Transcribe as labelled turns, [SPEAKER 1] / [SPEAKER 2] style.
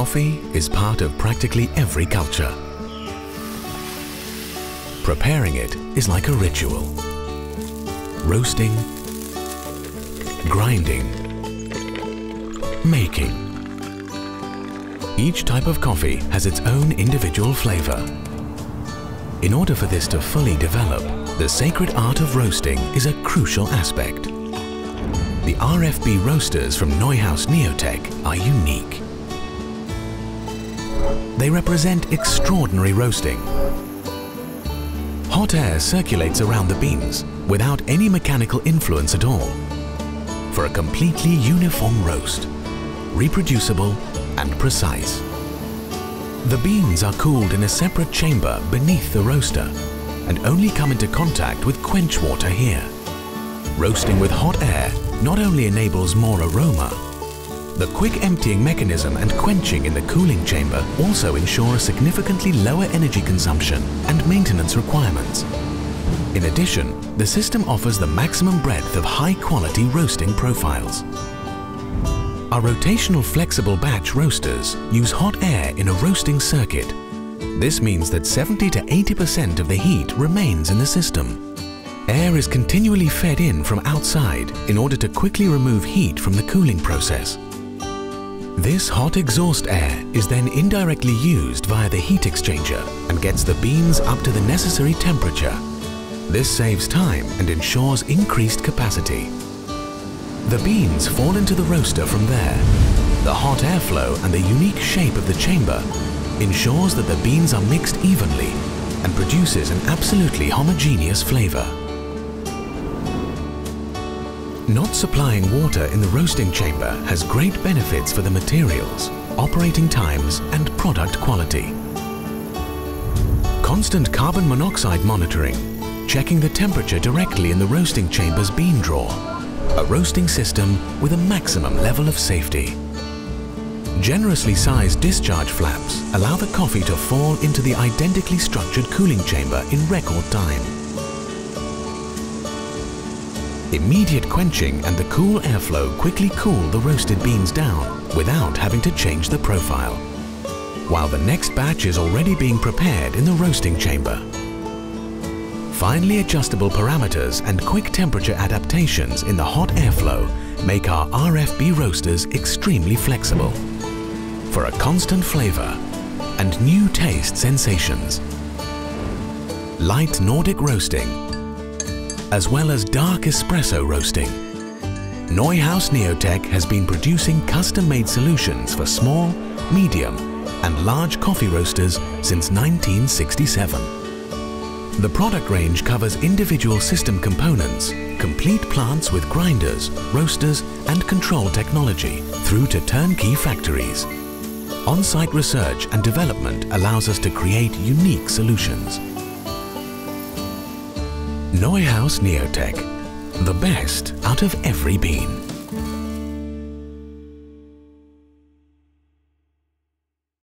[SPEAKER 1] Coffee is part of practically every culture. Preparing it is like a ritual. Roasting, grinding, making. Each type of coffee has its own individual flavor. In order for this to fully develop, the sacred art of roasting is a crucial aspect. The RFB roasters from Neuhaus Neotec are unique. They represent extraordinary roasting. Hot air circulates around the beans without any mechanical influence at all for a completely uniform roast, reproducible and precise. The beans are cooled in a separate chamber beneath the roaster and only come into contact with quench water here. Roasting with hot air not only enables more aroma, the quick emptying mechanism and quenching in the cooling chamber also ensure a significantly lower energy consumption and maintenance requirements. In addition, the system offers the maximum breadth of high-quality roasting profiles. Our rotational flexible batch roasters use hot air in a roasting circuit. This means that 70 to 80% of the heat remains in the system. Air is continually fed in from outside in order to quickly remove heat from the cooling process. This hot exhaust air is then indirectly used via the heat exchanger and gets the beans up to the necessary temperature. This saves time and ensures increased capacity. The beans fall into the roaster from there. The hot airflow and the unique shape of the chamber ensures that the beans are mixed evenly and produces an absolutely homogeneous flavor. Not supplying water in the roasting chamber has great benefits for the materials, operating times and product quality. Constant carbon monoxide monitoring, checking the temperature directly in the roasting chamber's bean drawer, a roasting system with a maximum level of safety. Generously sized discharge flaps allow the coffee to fall into the identically structured cooling chamber in record time. Immediate quenching and the cool airflow quickly cool the roasted beans down without having to change the profile, while the next batch is already being prepared in the roasting chamber. Finely adjustable parameters and quick temperature adaptations in the hot airflow make our RFB roasters extremely flexible for a constant flavor and new taste sensations. Light Nordic roasting as well as dark espresso roasting. Neuhaus Neotec has been producing custom-made solutions for small, medium and large coffee roasters since 1967. The product range covers individual system components, complete plants with grinders, roasters and control technology through to turnkey factories. On-site research and development allows us to create unique solutions Neuhaus Neotec. the best out of every bean.